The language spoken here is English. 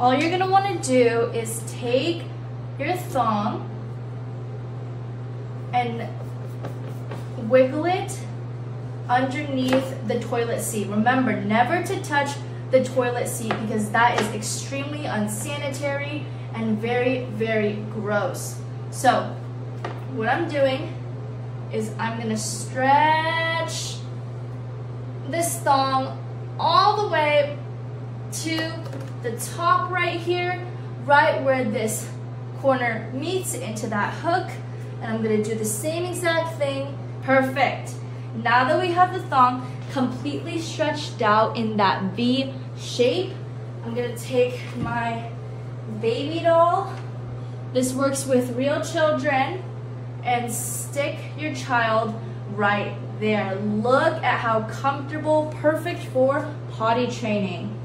all you're gonna wanna do is take your thumb and wiggle it underneath the toilet seat. Remember, never to touch the toilet seat because that is extremely unsanitary and very, very gross. So, what I'm doing is I'm gonna stretch this thong all the way to the top right here, right where this corner meets into that hook. And I'm gonna do the same exact thing. Perfect. Now that we have the thong completely stretched out in that V shape, I'm gonna take my baby doll. This works with real children and stick your child right there. Look at how comfortable, perfect for potty training.